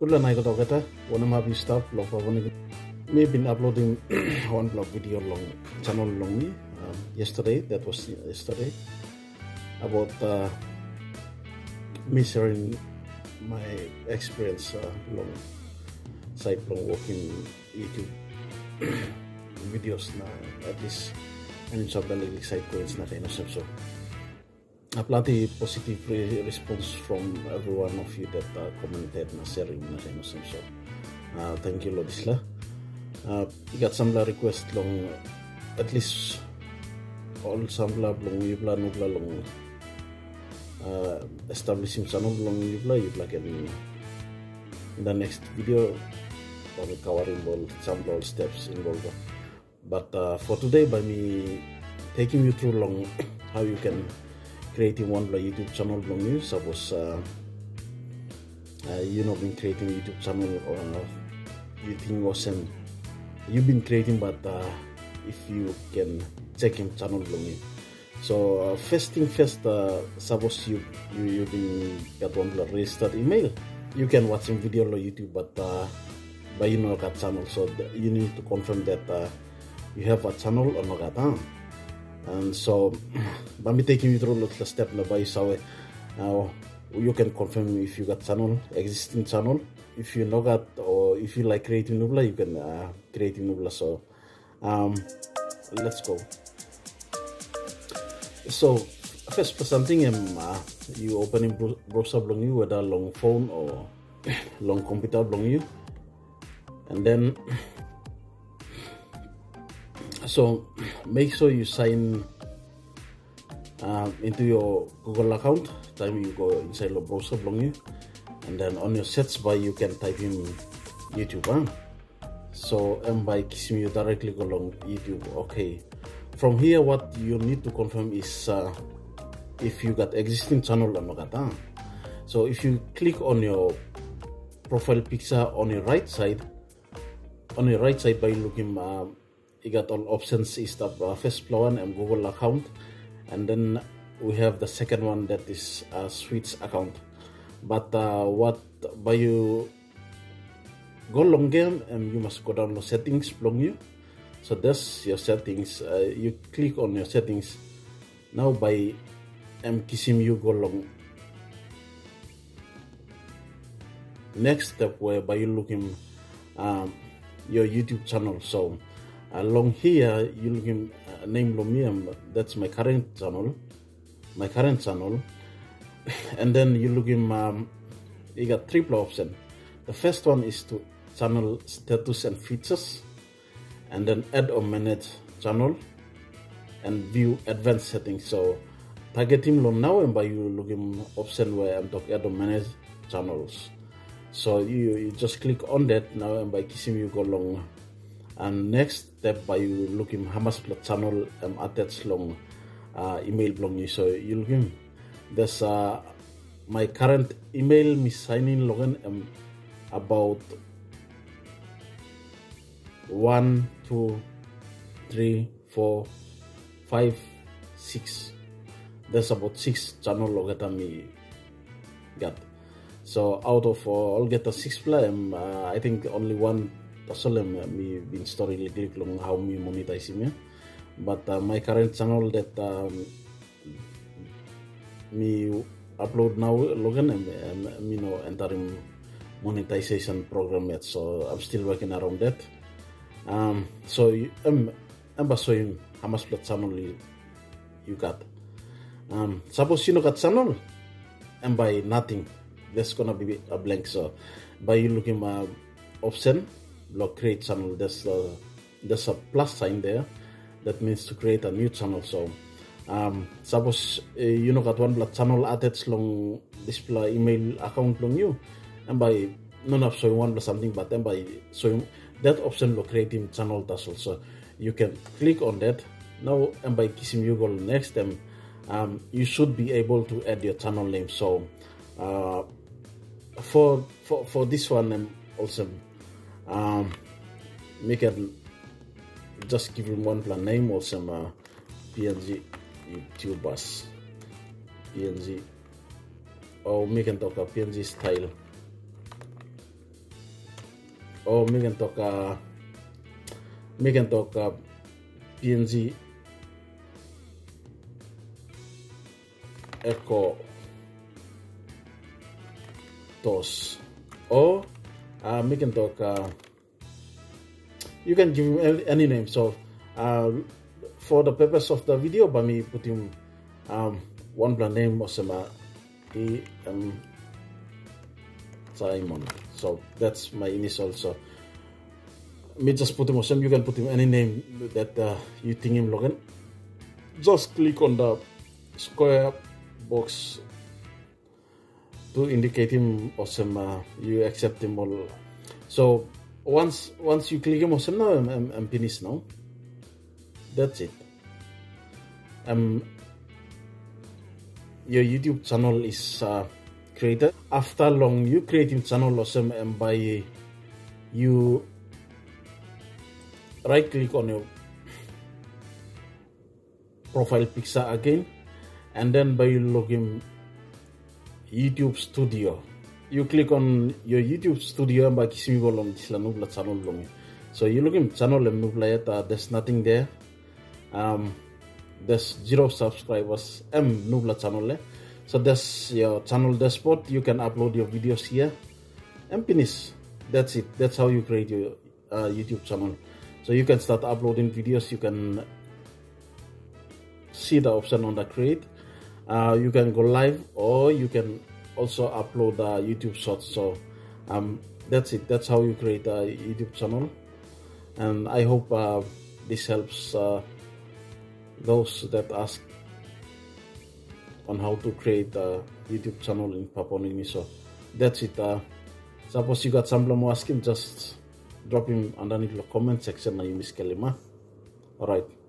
Ula nai ko tokata, one of my stuff, blog Me been uploading one blog video long channel long um, yesterday. That was yesterday about uh, me sharing my experience uh, long side long working YouTube videos na at least ano sa balik side coins na kayo na so a positive response from every one of you that uh, commented na sharing na sa inyo so uh, thank you Lord uh, got some la request long at least all some la long yubla nubla long. Uh, establishing some long yubla yubla can in the next video on covering all some all steps involved. But uh, for today by me taking you through long how you can creating one YouTube channel from you. Suppose uh, uh, you know been creating YouTube channel or uh, you think wasn't you've been creating, but uh, if you can check him channel from you. So uh, first thing first, suppose you you you been got one registered email, you can watch him video on YouTube, but but you know got channel, so you need to confirm that you have a channel or not. Huh? And so, let me take you through the step by so now you can confirm if you got channel, existing channel. If you know that or if you like creating Nubla, you can uh, create Nubla. So, um, let's go. So, first for something, um, uh, you open in browser belong you whether long phone or long computer belong you, and then so make sure you sign uh, into your Google account. Time you go inside your browser belong and then on your search bar you can type in YouTube. Huh? So and by kissing you directly go along YouTube. Okay. From here, what you need to confirm is uh, if you got existing channel or not. Huh? So if you click on your profile picture on your right side, on your right side by looking. Uh, you got all options is the uh, first one and Google account. And then we have the second one that is a Switch account. But uh, what by you go long game and you must go down the settings from you. So that's your settings. Uh, you click on your settings. Now by M kisim you go long. Next step where by you looking um, your YouTube channel. So along here you looking uh, name Lumium that's my current channel my current channel. And then you looking um, you got triple option. The first one is to channel status and features and then add or manage channel and view advanced settings. So targeting lo now and by you looking option where I'm talking add or manage channels. So you, you just click on that now and by kissing you go along and next step by you looking hamas plus channel um, attached long uh, email belong you so you looking there's uh, my current email me signing login um, about one two three four five six. There's about six channel logata me got. So out of uh, all get the six play um, uh, i think only one Tasolem mi bin story click long how me monetize me. but uh, my current channel that um, me upload now logan and, me know entering monetization program yet so I'm still working around that. Um, so I'm I'm showing how much plot channel you, you got? Um, suppose you know got channel and by nothing. There's gonna be a blank so by you looking my option blog create channel there's a there's a plus sign there. That means to create a new channel so um, suppose uh, you know got one blood channel added long display email account long you and by none of showing one plus something but then by showing that option for creating channel does also you can click on that. Now and by kissing you go next time um, you should be able to add your channel name. So uh, for for for this one um, also um, make it just give him one plan. Name or some uh, PNG YouTubers PNG or make it talk a PNG style. Or me can talk uh, me can talk uh, PNG echo. Tos. Or uh, can talk uh, you can give him any name. So uh, for the purpose of the video by me putting um, one brand name um, E M Simon. So that's my initial so me just put him awesome you can put him any name that uh, you think him Logan. Just click on the square box to indicate him awesome uh, you accept him all so once once you click him awesome now I'm, I'm, I'm finished now. That's it. Um your youtube channel is uh, created. After long you creating channel awesome and by you right click on your profile picture again and then by login YouTube Studio. You click on your YouTube Studio by disla nubla channel long. So you look in channel and nubla uh, there's nothing there. Um, there's zero subscribers m nubla channel. So that's your channel dashboard. You can upload your videos here and finish. That's it. That's how you create your uh, YouTube channel. So you can start uploading videos. You can see the option on the create uh, you can go live or you can also upload uh, YouTube shorts. So um, that's it. That's how you create a YouTube channel. And I hope uh, this helps uh, those that ask on how to create a YouTube channel in Papua New Guinea. So that's it. Uh, suppose you got some more asking, just drop him underneath the comment section na miss kalima. Alright.